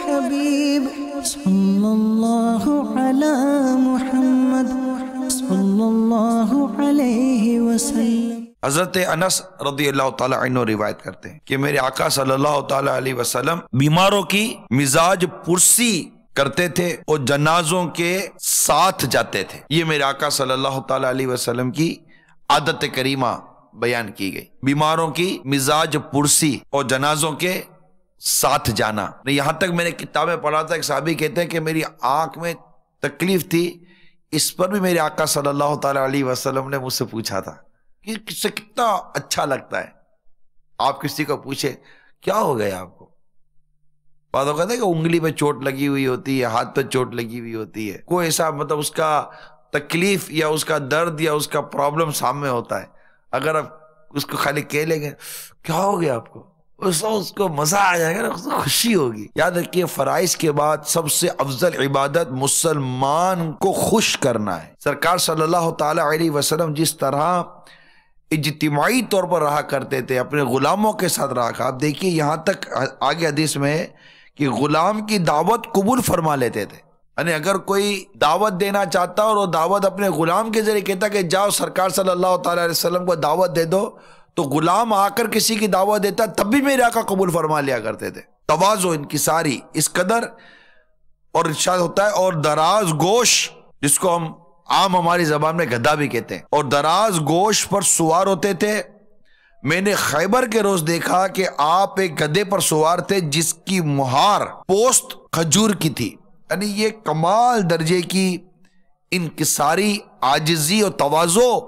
हबीब मोहम्मद हज़रत अनस रदी अल्लाह तु रिवायत करते हैं कि मेरे आका सल्लल्लाहु अलैहि वसल्लम बीमारों की मिजाज पुरसी करते थे और जनाजों के साथ जाते थे ये मेरे आका सल्लल्लाहु अलैहि वसल्लम की आदत करीमा बयान की गई बीमारों की मिजाज पुरसी और जनाजों के साथ जाना। यहाँ तक मैंने किताबें पढ़ा था, एक साहबी कहते हैं कि मेरी आँख में तकलीफ़ थी, इस पर भी मेरे आका सल्लल्लाहु अलैहि वसल्लम ने मुझसे पूछा था कि किससे कितना अच्छा लगता है। आप किसी को पूछे, क्या हो गया आपको? बात कहते हैं कि उंगली पे चोट लगी हुई होती है, हाथ पे चोट लगी हुई होती है। कोई ऐसा मतलब उसका तकलीफ़ या उसका दर्द या उसका प्रॉब्लम सामने होता है। अगर आप उसको खाली कह लेंगे, क्या हो गया आपको? उसको उसको मज़ा आ जाएगा ना उसको खुशी होगी। याद रखिए फराइज के बाद सबसे अफजल इबादत मुसलमान को खुश करना है। सरकार सल्लल्लाहु अलैहि वसल्लम जिस तरह इजतमाही तौर पर रहा करते थे, अपने गुलामों के साथ रहा, आप देखिए यहाँ तक आगे हदीस में कि गुलाम की दावत कबूल फरमा लेते थे। यानी अगर कोई दावत देना चाहता और वो दावत अपने गुलाम के ज़रिए कहता कि जाओ सरकार सल्लल्लाहु अलैहि वसल्लम को दावत दे दो तो गुलाम आकर किसी की दावा देता, तब भी मेरे आका कबूल फरमा लिया करते थे। तवाजो इनकी सारी, इस कदर और इर्शाद होता है, और दराज गोश, जिसको हम आम हमारी जबान में गद्दा भी कहते हैं, और दराज गोश पर सुवार होते थे। मैंने खैबर के रोज देखा कि आप एक गधे पर सवार थे, जिसकी मुहार पोस्त खजूर की थी। यानी ये कमाल दर्जे की इनकी सारी आजिजी और तवाजो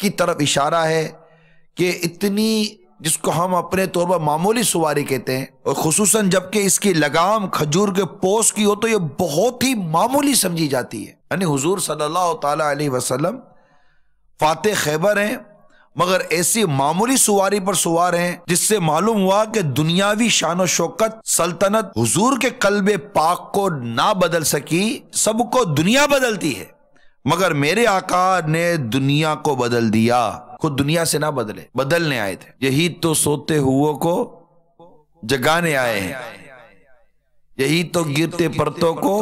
की तरफ़ इशारा है। कि इतनी जिसको हम अपने तौर पर मामूली सवारी कहते हैं, और खसूस जबकि इसकी लगाम खजूर के पोस की हो तो ये बहुत ही मामूली समझी जाती है। यानी हुजूर सल्लल्लाहु अलैहि फाते खैबर हैं, मगर ऐसी मामूली सवारी पर सवार हैं, जिससे मालूम हुआ कि दुनियावी शान शौकत सल्तनत हुजूर के कल्बे पाक को ना बदल सकी, सबको दुनिया बदलती है। मगर मेरे आका ने दुनिया को बदल दिया। खुद दुनिया से ना बदले बदलने आए थे। यही तो सोते हुए को जगाने आए हैं। यही तो गिरते परतों को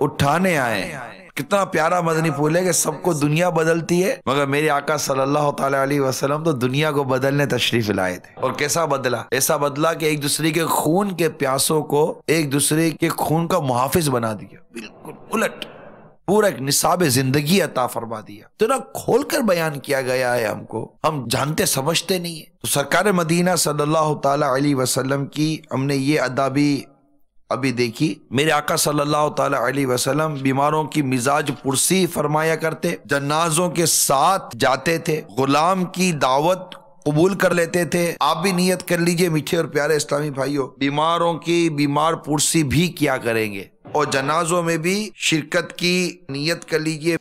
उठाने आए हैं। कितना प्यारा मदनी फूल है कि सबको दुनिया बदलती है मगर मेरे आका सल्लल्लाहु अलैहि वसल्लम तो दुनिया को बदलने तशरीफ़ लाए थे। और कैसा बदला? ऐसा बदला कि एक दूसरे के खून के प्यासों को एक दूसरे के खून का मुहाफिज बना दिया। बिल्कुल उलट। पूरा एक निसाब ज़िंदगी अता फरमा दिया। तो ना खोल कर बयान किया गया है हमको। हम जानते, समझते नहीं है। तो सरकार मदीना सल्लल्लाहु अलैहि वसल्लम की हमने ये अदा भी अभी देखी। मेरे आका सल्लल्लाहु अलैहि वसल्लम बीमारों की मिजाज पुरसी फरमाया करते, जन्नाजों के साथ जाते थे, गुलाम की दावत कबूल कर लेते थे। आप भी नियत कर लीजिए, मीठे और प्यारे इस्लामी भाइयों, बीमारों की बीमार पुरसी भी किया करेंगे। और जनाजों में भी शिरकत की नीयत कर लीजिए।